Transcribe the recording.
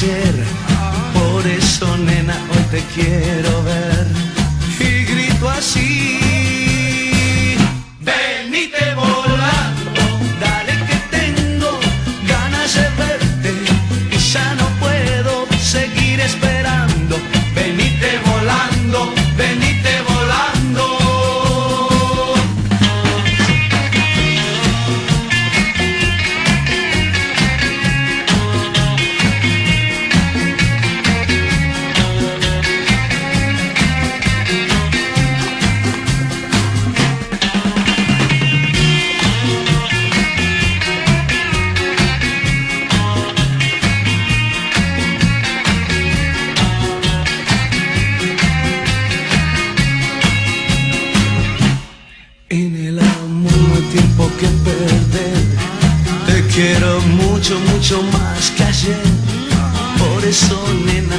Por eso, nena, hoy te quiero ver. Y grito así. Que perder. Te quiero mucho, mucho más que ayer. Por eso, nena,